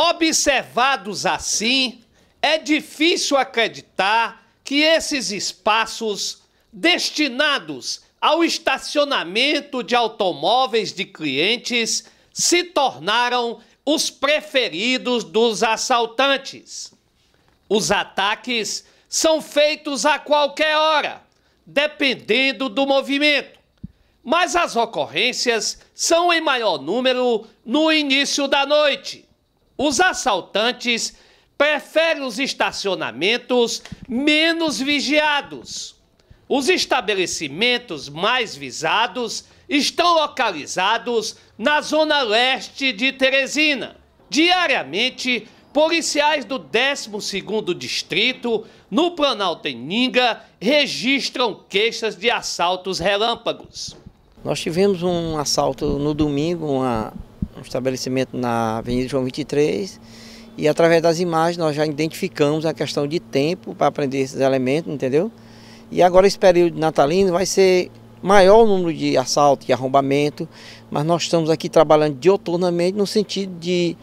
Observados assim, é difícil acreditar que esses espaços destinados ao estacionamento de automóveis de clientes se tornaram os preferidos dos assaltantes. Os ataques são feitos a qualquer hora, dependendo do movimento, mas as ocorrências são em maior número no início da noite. Os assaltantes preferem os estacionamentos menos vigiados. Os estabelecimentos mais visados estão localizados na zona leste de Teresina. Diariamente, policiais do 12º Distrito, no Planalteninga, registram queixas de assaltos relâmpagos. Nós tivemos um assalto no domingo, uma, um estabelecimento na Avenida João 23, e através das imagens nós já identificamos a questão de tempo para aprender esses elementos, entendeu? E agora esse período natalino vai ser maior o número de assalto e arrombamento, mas nós estamos aqui trabalhando dioturnamente no sentido de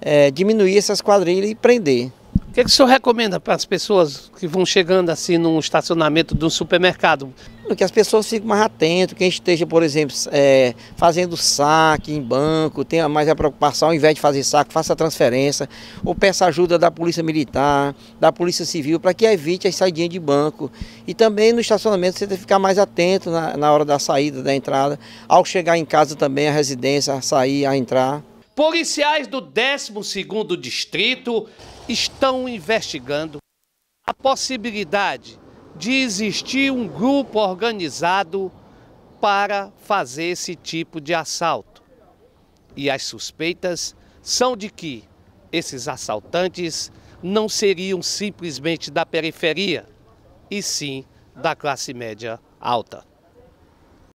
é, diminuir essas quadrilhas e prender. O que, é que o senhor recomenda para as pessoas que vão chegando assim num estacionamento de um supermercado? Que as pessoas fiquem mais atentas, quem esteja, por exemplo, é, fazendo saque em banco, tenha mais a preocupação, ao invés de fazer saque, faça transferência, ou peça ajuda da Polícia Militar, da Polícia Civil, para que evite as saidinhas de banco. E também no estacionamento você tem que ficar mais atento na, na hora da saída, da entrada, ao chegar em casa também, a residência, a sair, a entrar. Policiais do 12º Distrito estão investigando a possibilidade de existir um grupo organizado para fazer esse tipo de assalto. E as suspeitas são de que esses assaltantes não seriam simplesmente da periferia, e sim da classe média alta.